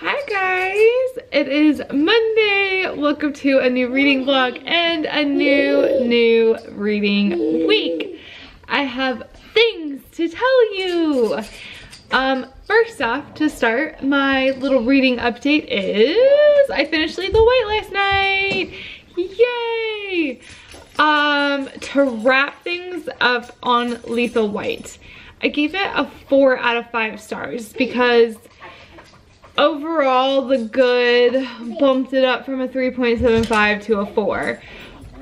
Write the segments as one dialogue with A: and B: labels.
A: Hi guys, it is Monday. Welcome to a new reading vlog and a new, new reading week. I have things to tell you. Um, first off, to start, my little reading update is I finished Lethal White last night. Yay! Um, to wrap things up on Lethal White, I gave it a four out of five stars because overall the good bumped it up from a 3.75 to a 4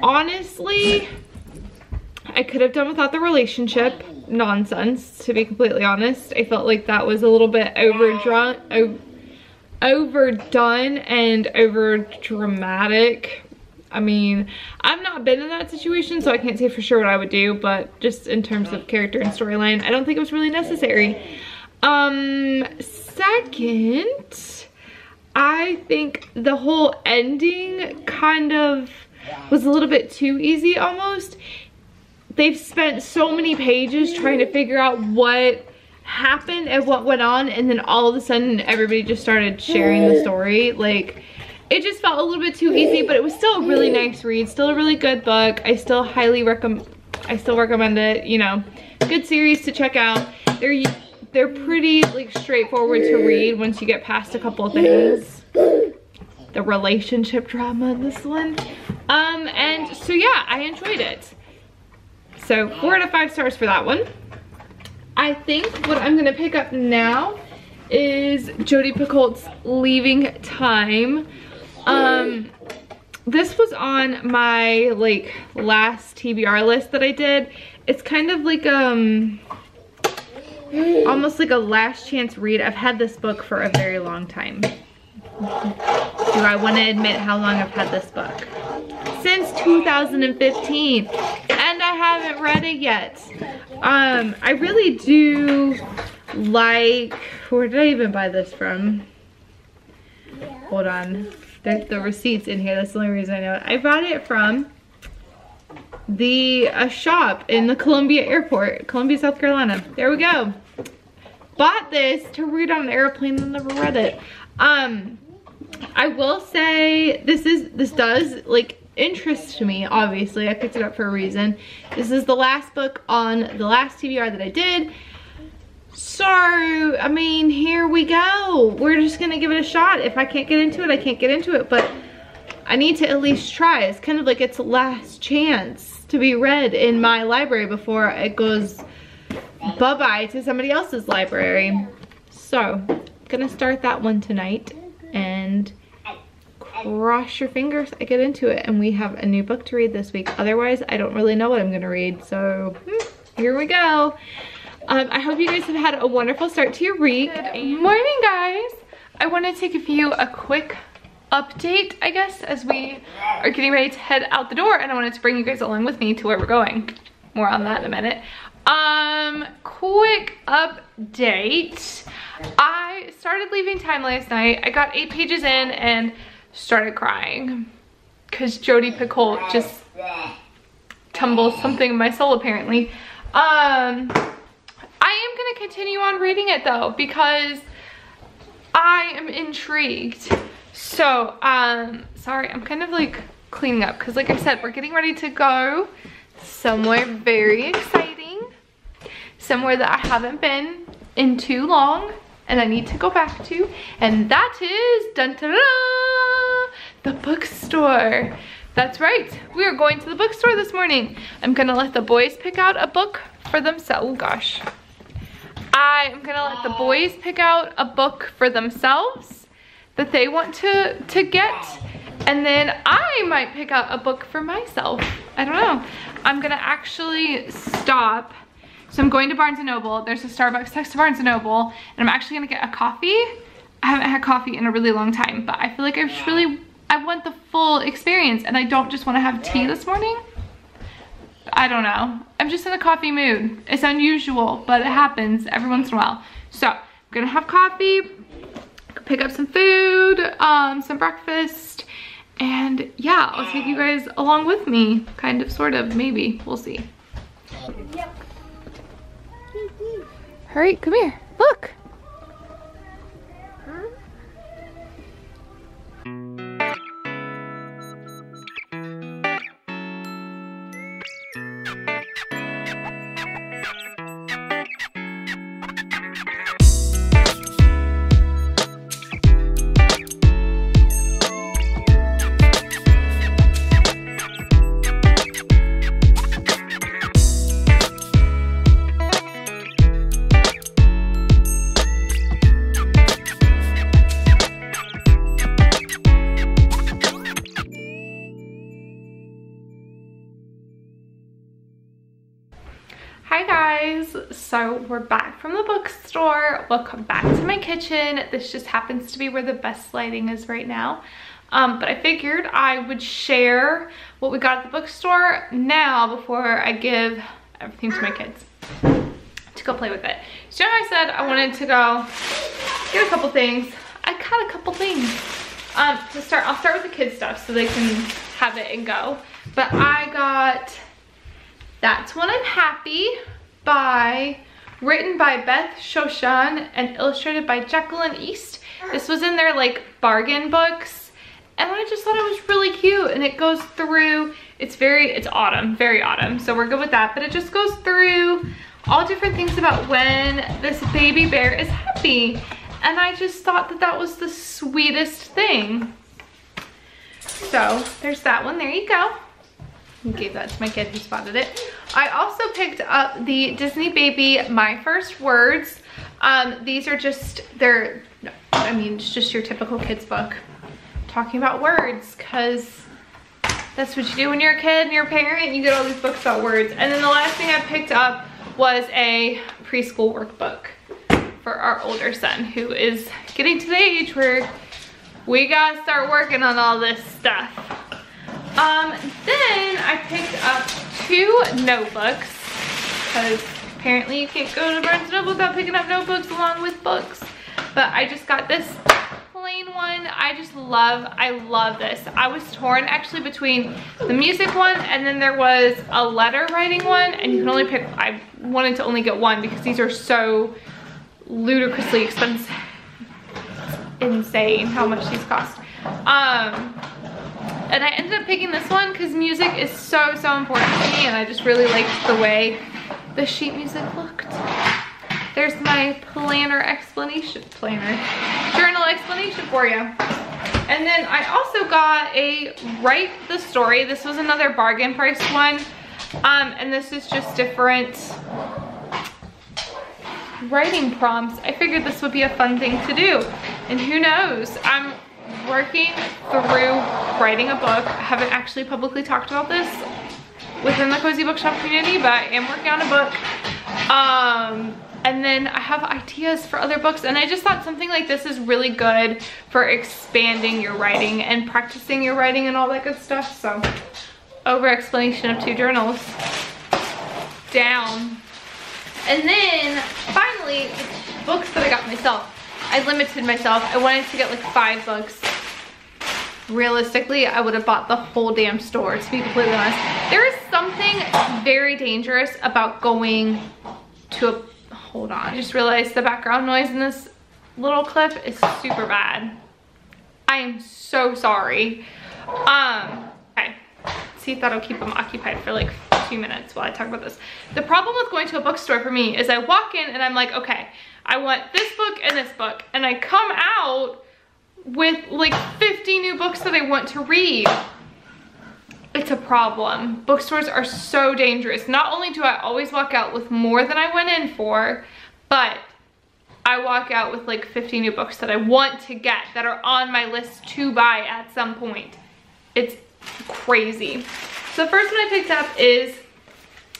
A: honestly i could have done without the relationship nonsense to be completely honest. I felt like that was a little bit overdone overdone and over dramatic I mean, I've not been in that situation, so I can't say for sure what I would do, but just in terms of character and storyline, I don't think it was really necessary. Um, second, I think the whole ending kind of was a little bit too easy almost. They've spent so many pages trying to figure out what happened and what went on and then all of a sudden everybody just started sharing the story. Like, it just felt a little bit too easy, but it was still a really nice read. Still a really good book. I still highly recommend, I still recommend it, you know. Good series to check out. They're they're pretty like straightforward to read once you get past a couple of things. The relationship drama in this one. Um, and so yeah, I enjoyed it. So four out of five stars for that one. I think what I'm gonna pick up now is Jodi Picoult's Leaving Time. Um, this was on my like last TBR list that I did. It's kind of like um almost like a last chance read. I've had this book for a very long time. Do I want to admit how long I've had this book? Since 2015 and I haven't read it yet. Um, I really do like, where did I even buy this from? Hold on, the, the receipts in here, that's the only reason I know it. I bought it from the a shop in the Columbia airport, Columbia, South Carolina. There we go. Bought this to read on an airplane and never read it. Um, I will say this is, this does like interest to me, obviously. I picked it up for a reason. This is the last book on the last TBR that I did. So, I mean, here we go. We're just gonna give it a shot. If I can't get into it, I can't get into it, but I need to at least try. It's kind of like its last chance to be read in my library before it goes bye-bye to somebody else's library. So, gonna start that one tonight and cross your fingers I get into it and we have a new book to read this week. Otherwise, I don't really know what I'm gonna read. So, hmm, here we go. Um, I hope you guys have had a wonderful start to your week. Good morning, guys. I want to take a few a quick update, I guess, as we are getting ready to head out the door and I wanted to bring you guys along with me to where we're going. More on that in a minute. Um, quick update. I started leaving time last night. I got eight pages in and started crying because Jodi Picoult just tumbles something in my soul apparently. Um, I am gonna continue on reading it though because I am intrigued. So, um, sorry, I'm kind of like cleaning up because like I said, we're getting ready to go somewhere very exciting. Somewhere that I haven't been in too long and I need to go back to. And that is, dun, -da, -da, the bookstore. That's right, we are going to the bookstore this morning. I'm gonna let the boys pick out a book for themselves. Oh gosh. I am gonna let the boys pick out a book for themselves that they want to, to get. And then I might pick out a book for myself. I don't know. I'm gonna actually stop. So I'm going to Barnes & Noble. There's a Starbucks next to Barnes & Noble. And I'm actually gonna get a coffee. I haven't had coffee in a really long time, but I feel like I just really, I want the full experience and I don't just wanna have tea this morning. I don't know. I'm just in a coffee mood. It's unusual, but it happens every once in a while. So I'm gonna have coffee, pick up some food, um, some breakfast, and yeah, I'll take you guys along with me. Kind of, sort of, maybe. We'll see. Yep. Hurry, come here. Look. Just happens to be where the best lighting is right now. Um, but I figured I would share what we got at the bookstore now before I give everything to my kids to go play with it. So you know I said I wanted to go get a couple things. I got a couple things. Um, to start, I'll start with the kids stuff so they can have it and go. But I got That's When I'm Happy by, written by Beth Shoshan and illustrated by Jacqueline East. This was in their like bargain books and I just thought it was really cute and it goes through, it's very, it's autumn, very autumn. So we're good with that, but it just goes through all different things about when this baby bear is happy. And I just thought that that was the sweetest thing. So there's that one, there you go. I Gave that to my kid who spotted it. I also picked up the Disney Baby My First Words. Um, these are just, they're, I mean, it's just your typical kid's book talking about words because that's what you do when you're a kid and you're a parent you get all these books about words. And then the last thing I picked up was a preschool workbook for our older son who is getting to the age where we gotta start working on all this stuff. Um, then I picked up two notebooks because apparently you can't go to Barnes & Noble without picking up notebooks along with books. But I just got this plain one. I just love, I love this. I was torn actually between the music one and then there was a letter writing one and you can only pick, I wanted to only get one because these are so ludicrously expensive. insane how much these cost. Um, and I ended up picking this one because music is so, so important to me and I just really liked the way the sheet music looked. There's my planner explanation, planner, journal explanation for you. And then I also got a Write the Story. This was another bargain price one. Um, and this is just different writing prompts. I figured this would be a fun thing to do. And who knows, I'm working through writing a book. I haven't actually publicly talked about this within the Cosy Book Shoppe community, but I am working on a book. Um, and then I have ideas for other books and I just thought something like this is really good for expanding your writing and practicing your writing and all that good stuff. So over explanation of two journals down. And then finally, books that I got myself. I limited myself. I wanted to get like five books. Realistically, I would have bought the whole damn store, to be completely honest. There is something very dangerous about going to a hold on. I just realized the background noise in this little clip is super bad. I am so sorry. Um, okay. See if that'll keep them occupied for like few minutes while I talk about this. The problem with going to a bookstore for me is I walk in and I'm like, okay, I want this book and this book. And I come out with like 50 new books that I want to read it's a problem. Bookstores are so dangerous. Not only do I always walk out with more than I went in for, but I walk out with like 50 new books that I want to get that are on my list to buy at some point. It's crazy. So the first one I picked up is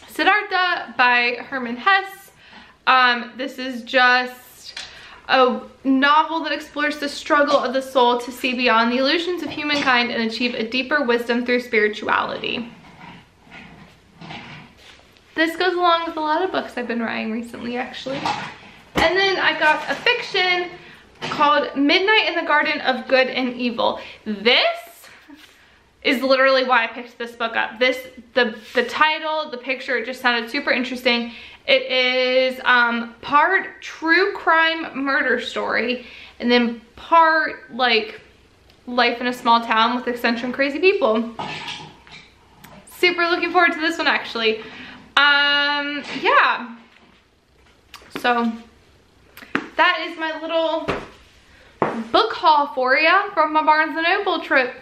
A: Siddhartha by Hermann Hesse. Um, this is just a novel that explores the struggle of the soul to see beyond the illusions of humankind and achieve a deeper wisdom through spirituality. This goes along with a lot of books I've been writing recently, actually. And then I got a fiction called Midnight in the Garden of Good and Evil. This is literally why I picked this book up. This, the, the title, the picture, it just sounded super interesting. It is um, part true crime murder story and then part like life in a small town with eccentric crazy people. Super looking forward to this one actually. Um, yeah. So that is my little book haul for you from my Barnes & Noble trip.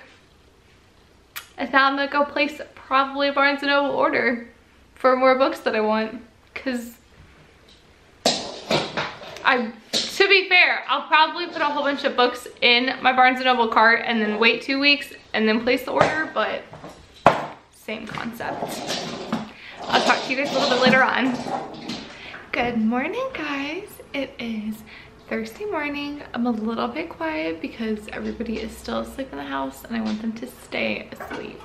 A: And now I'm gonna go place probably Barnes & Noble order for more books that I want because I, to be fair, I'll probably put a whole bunch of books in my Barnes & Noble cart and then wait two weeks and then place the order, but same concept. I'll talk to you guys a little bit later on. Good morning, guys. It is Thursday morning. I'm a little bit quiet because everybody is still asleep in the house and I want them to stay asleep.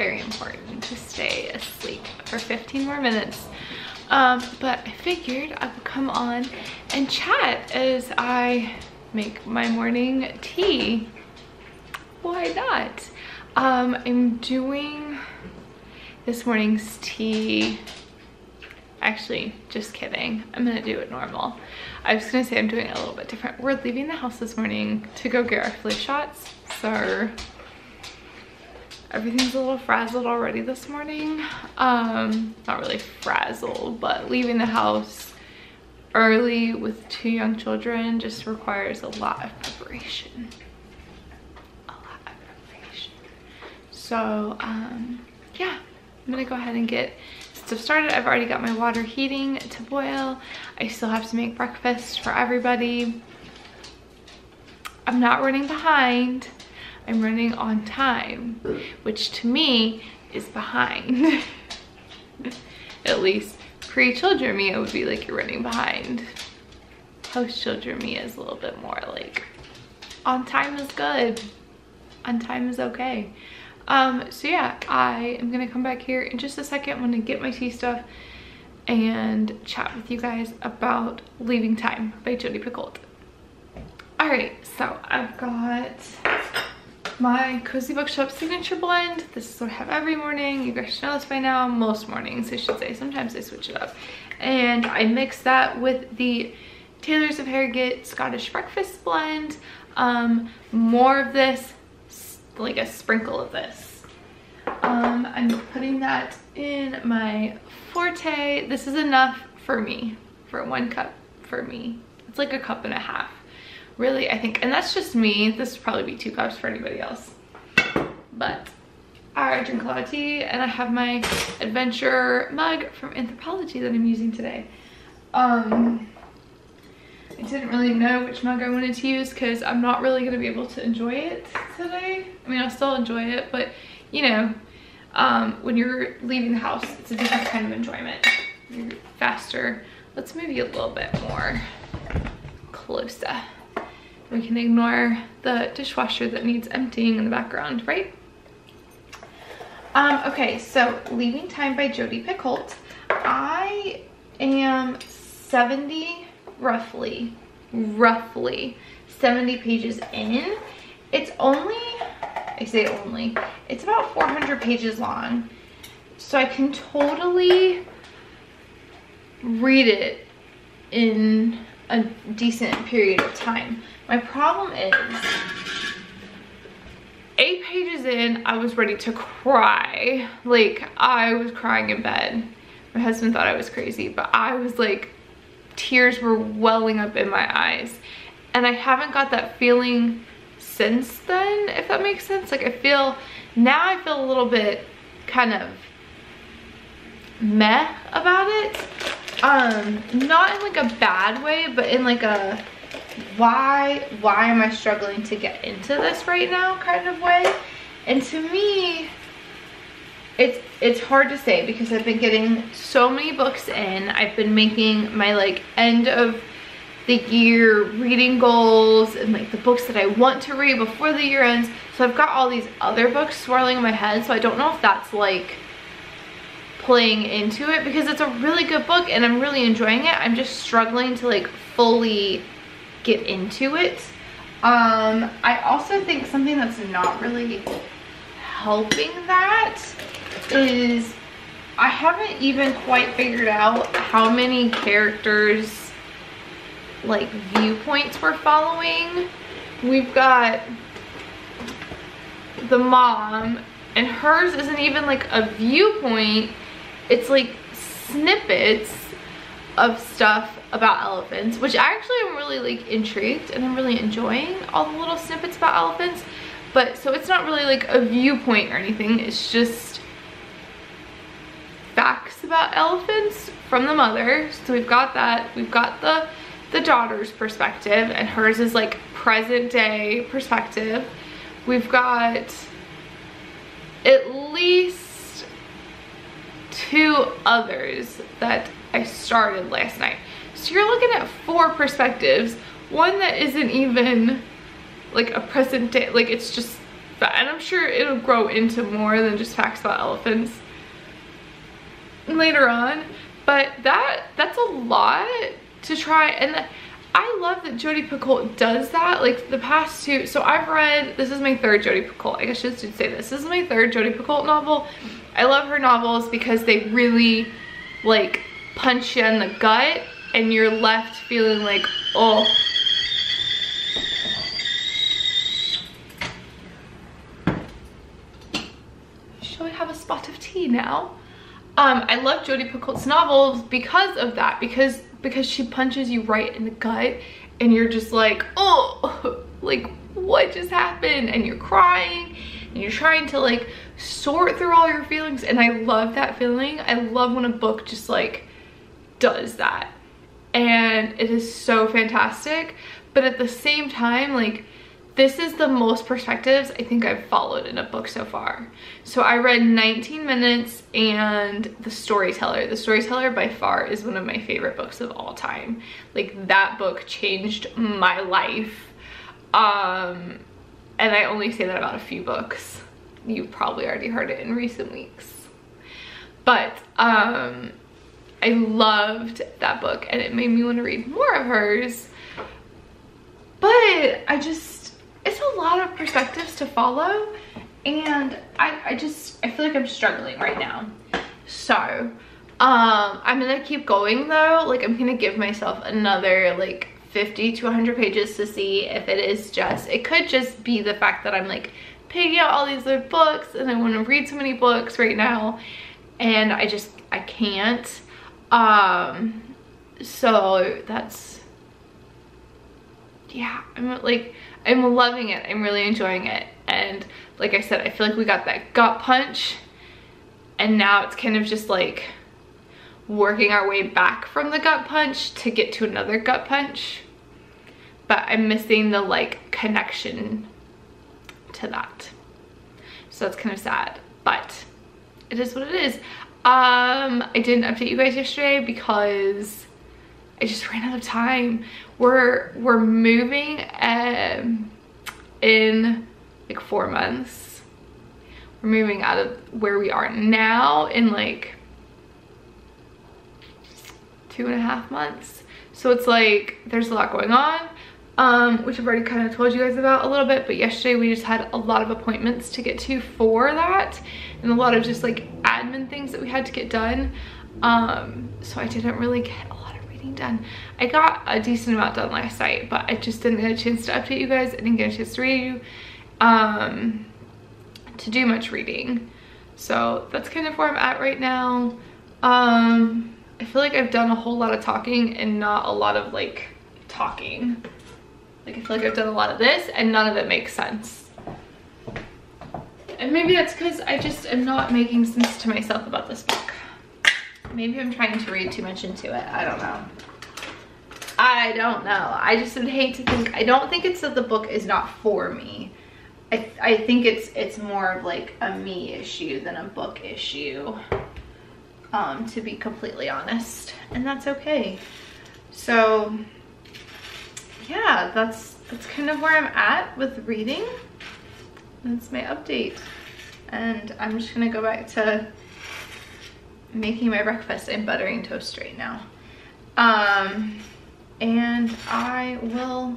A: Very important to stay asleep for 15 more minutes. Um, but I figured I would come on and chat as I make my morning tea. Why not? Um, I'm doing this morning's tea actually just kidding i'm gonna do it normal i was gonna say i'm doing it a little bit different we're leaving the house this morning to go get our flu shots so everything's a little frazzled already this morning. Um not really frazzled but leaving the house early with two young children just requires a lot of preparation. A lot of preparation. So um yeah i'm gonna go ahead and get stuff started. I've already got my water heating to boil. I still have to make breakfast for everybody. I'm not running behind I'm running on time, which to me is behind. At least pre-children me, it would be like you're running behind. Post-children me is a little bit more like on time is good. On time is okay. Um, so yeah, I am gonna come back here in just a second. I'm gonna get my tea stuff and chat with you guys about Leaving Time by Jodi Picoult. All right, so I've got my Cosy Book Shoppe Signature Blend. This is what I have every morning. You guys know this by now. Most mornings, I should say. Sometimes I switch it up. And I mix that with the Taylors of Harrogate Scottish Breakfast Blend. Um, more of this, like a sprinkle of this. Um, I'm putting that in my Forte. This is enough for me, for one cup for me. It's like a cup and a half really, I think, and that's just me. This would probably be two cups for anybody else. But I drink a lot of tea and I have my adventure mug from Anthropologie that I'm using today. Um, I didn't really know which mug I wanted to use because I'm not really going to be able to enjoy it today. I mean, I'll still enjoy it, but you know, um, when you're leaving the house, it's a different kind of enjoyment. You're faster. Let's move you a little bit more closer we can ignore the dishwasher that needs emptying in the background, right? Um, okay, so Leaving Time by Jodi Picoult. I am 70, roughly, roughly 70 pages in. It's only, I say only, it's about 400 pages long. So I can totally read it in a decent period of time. My problem is, eight pages in, I was ready to cry. Like, I was crying in bed. My husband thought I was crazy, but I was like, tears were welling up in my eyes. And I haven't got that feeling since then, if that makes sense. Like, I feel, now I feel a little bit kind of meh about it um not in like a bad way but in like a why why am i struggling to get into this right now kind of way? And to me it's it's hard to say because i've been getting so many books in. I've been making my like end of the year reading goals and like the books that i want to read before the year ends. So i've got all these other books swirling in my head. So i don't know if that's like playing into it because it's a really good book and I'm really enjoying it. I'm just struggling to like fully get into it. Um, I also think something that's not really helping that is I haven't even quite figured out how many characters like viewpoints we're following. We've got the mom and hers isn't even like a viewpoint it's like snippets of stuff about elephants, which I actually I'm really like intrigued and I'm really enjoying all the little snippets about elephants. But so it's not really like a viewpoint or anything. It's just facts about elephants from the mother. So we've got that. We've got the the daughter's perspective and hers is like present day perspective. We've got at least two others that I started last night. So you're looking at four perspectives. One that isn't even like a present day, like it's just that. And I'm sure it'll grow into more than just facts about elephants later on. But that that's a lot to try. And I love that Jodi Picoult does that. Like the past two, so I've read, this is my third Jodi Picoult. I guess I should say this. This is my third Jodi Picoult novel. I love her novels because they really like punch you in the gut and you're left feeling like, oh. Shall we have a spot of tea now? Um, I love Jodi Picoult's novels because of that, because because she punches you right in the gut and you're just like, oh, like what just happened? And you're crying and you're trying to like sort through all your feelings. And I love that feeling. I love when a book just like does that. And it is so fantastic. But at the same time, like this is the most perspectives I think I've followed in a book so far. So I read 19 Minutes and The Storyteller. The Storyteller by far is one of my favorite books of all time. Like that book changed my life. Um, and I only say that about a few books. You've probably already heard it in recent weeks. But um, I loved that book and it made me want to read more of hers. But I just it's a lot of perspectives to follow and I, I just, I feel like I'm struggling right now. So, um, I'm gonna keep going though. Like I'm gonna give myself another like 50 to 100 pages to see if it is just, it could just be the fact that I'm like picking out all these other books and I want to read so many books right now and I just, I can't. Um, so that's, yeah, I'm like, I'm loving it. I'm really enjoying it. And like I said, I feel like we got that gut punch and now it's kind of just like working our way back from the gut punch to get to another gut punch. But I'm missing the like connection to that. So that's kind of sad, but it is what it is. Um, I didn't update you guys yesterday because I just ran out of time. We're we're moving um, in like four months. We're moving out of where we are now in like two and a half months. So it's like there's a lot going on. Um, which I've already kind of told you guys about a little bit, but yesterday we just had a lot of appointments to get to for that and a lot of just like admin things that we had to get done. Um, so I didn't really get a lot of reading done. I got a decent amount done last night, but I just didn't get a chance to update you guys. I didn't get a chance to read you, um, to do much reading. So that's kind of where I'm at right now. Um, I feel like I've done a whole lot of talking and not a lot of like talking. Like I feel like I've done a lot of this and none of it makes sense. And maybe that's because I just am not making sense to myself about this book. Maybe I'm trying to read too much into it. I don't know. I don't know. I just would hate to think, I don't think it's that the book is not for me. I, I think it's it's more of like a me issue than a book issue, um, to be completely honest. And that's okay. So, yeah, that's, that's kind of where I'm at with reading. That's my update. And I'm just gonna go back to making my breakfast and buttering toast right now. Um, and I will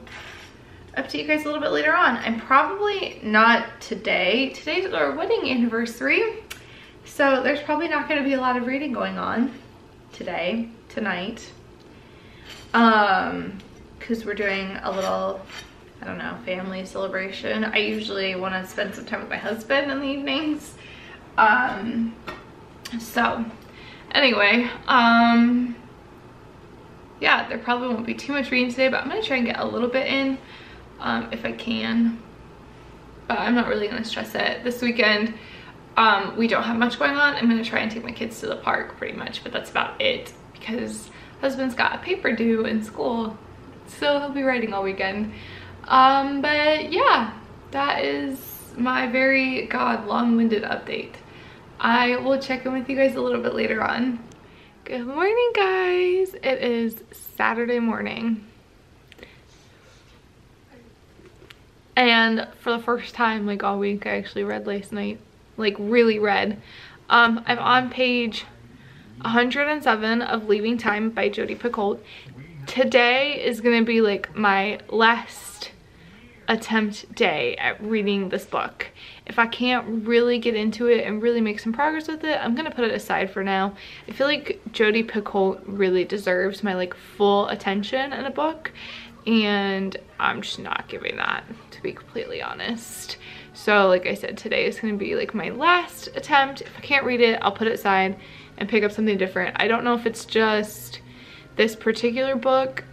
A: update you guys a little bit later on. I'm probably not today. Today's our wedding anniversary. So there's probably not gonna be a lot of reading going on today, tonight. Um, cause we're doing a little, I don't know, family celebration. I usually wanna spend some time with my husband in the evenings. Um, so Anyway, um, yeah, there probably won't be too much reading today, but I'm gonna try and get a little bit in um, if I can. But I'm not really gonna stress it. This weekend, um, we don't have much going on. I'm gonna try and take my kids to the park pretty much, but that's about it because husband's got a paper due in school. So he'll be writing all weekend. Um, but yeah, that is my very, God, long-winded update. I will check in with you guys a little bit later on. Good morning, guys. It is Saturday morning. And for the first time, like all week, I actually read last night. Like really read. Um, I'm on page 107 of Leaving Time by Jodi Picoult. Today is gonna be like my last attempt day at reading this book. If I can't really get into it and really make some progress with it, I'm gonna put it aside for now. I feel like Jodi Picoult really deserves my like full attention in a book and I'm just not giving that to be completely honest. So like I said, today is gonna be like my last attempt. If I can't read it, I'll put it aside and pick up something different. I don't know if it's just this particular book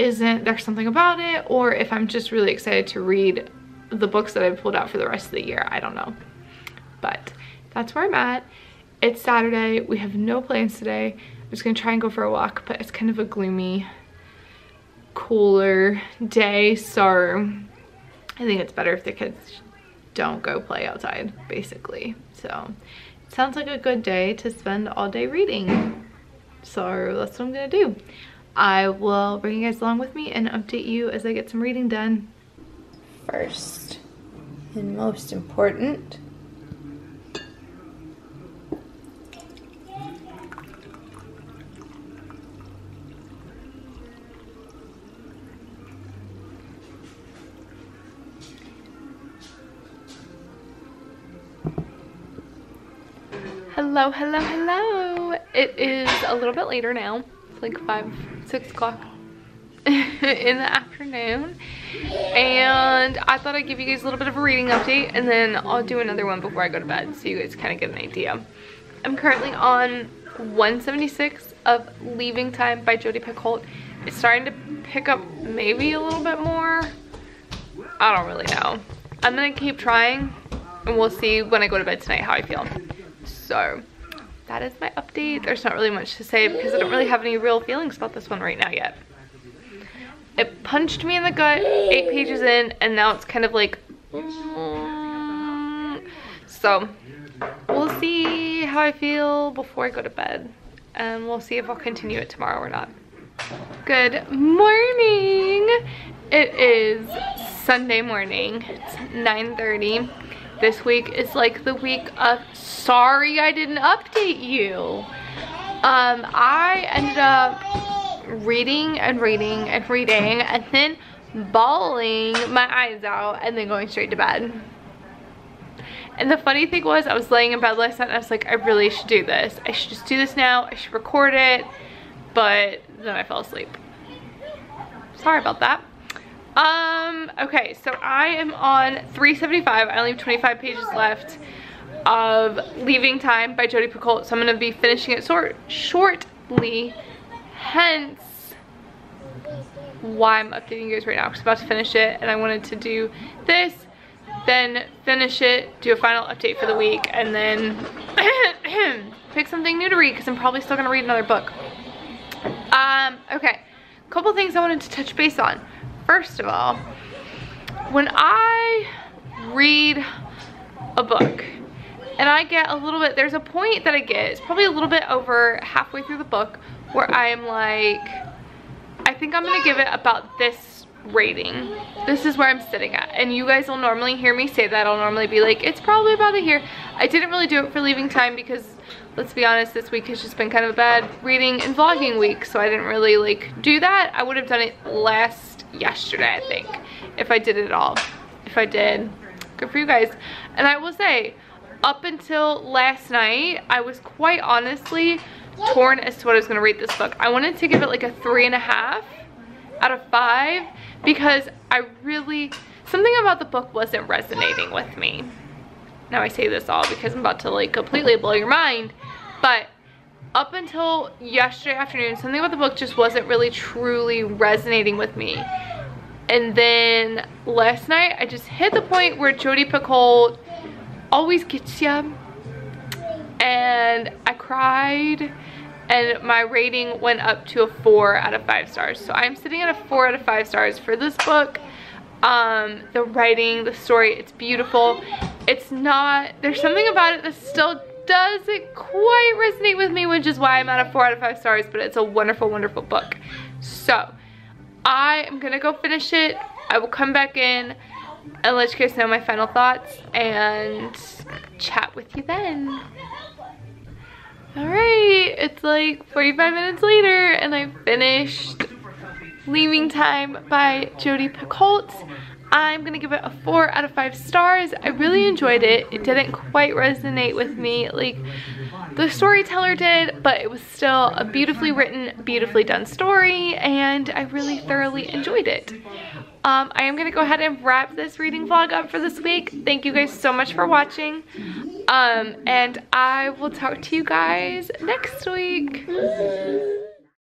A: isn't there's something about it or if I'm just really excited to read the books that I've pulled out for the rest of the year. I don't know. But that's where I'm at. It's Saturday. We have no plans today. I'm just going to try and go for a walk, but it's kind of a gloomy, cooler day. So I think it's better if the kids don't go play outside, basically. So it sounds like a good day to spend all day reading. So that's what I'm going to do. I will bring you guys along with me and update you as I get some reading done. First and most important, Hello, hello, hello. It is a little bit later now. It's like five six o'clock in the afternoon and I thought I'd give you guys a little bit of a reading update and then I'll do another one before I go to bed so you guys kind of get an idea. I'm currently on 176 of Leaving Time by Jodi Picoult. It's starting to pick up maybe a little bit more. I don't really know. I'm gonna keep trying and we'll see when I go to bed tonight how I feel. So that is my update. There's not really much to say because I don't really have any real feelings about this one right now yet. It punched me in the gut eight pages in and now it's kind of like, mm. so we'll see how I feel before I go to bed and we'll see if I'll continue it tomorrow or not. Good morning. It is Sunday morning. It's 9.30 this week is like the week of sorry I didn't update you. Um, I ended up reading and reading and reading and then bawling my eyes out and then going straight to bed. And the funny thing was I was laying in bed last night and I was like, I really should do this. I should just do this now. I should record it. But then I fell asleep. Sorry about that. Um, okay, so I am on 375. I only have 25 pages left of Leaving Time by Jodi Picoult. So I'm going to be finishing it short shortly. Hence why I'm updating you guys right now. Because I'm about to finish it and I wanted to do this, then finish it, do a final update for the week, and then pick something new to read because I'm probably still going to read another book. Um, okay, a couple things I wanted to touch base on. First of all, when I read a book and I get a little bit, there's a point that I get, it's probably a little bit over halfway through the book where I am like, I think I'm gonna give it about this rating. This is where I'm sitting at. And you guys will normally hear me say that. I'll normally be like, it's probably about a here. I didn't really do it for leaving time because let's be honest, this week has just been kind of a bad reading and vlogging week. So I didn't really like do that. I would have done it last yesterday, I think, if I did it all. If I did, good for you guys. And I will say, up until last night, I was quite honestly torn as to what I was gonna rate this book. I wanted to give it like a three and a half out of five because I really, something about the book wasn't resonating with me. Now I say this all because I'm about to like completely blow your mind, but up until yesterday afternoon, something about the book just wasn't really truly resonating with me. And then last night, I just hit the point where Jodi Picoult always gets you. And I cried and my rating went up to a four out of five stars. So I'm sitting at a four out of five stars for this book. Um, the writing, the story, it's beautiful. It's not, there's something about it that still doesn't quite resonate with me, which is why I'm at a four out of five stars, but it's a wonderful, wonderful book. So, I am gonna go finish it. I will come back in and let you guys know my final thoughts and chat with you then. Alright, it's like 45 minutes later and I finished Leaving Time by Jodi Picoult. I'm gonna give it a four out of five stars. I really enjoyed it. It didn't quite resonate with me like the storyteller did, but it was still a beautifully written, beautifully done story, and I really thoroughly enjoyed it. Um, I am gonna go ahead and wrap this reading vlog up for this week. Thank you guys so much for watching. Um, and I will talk to you guys next week.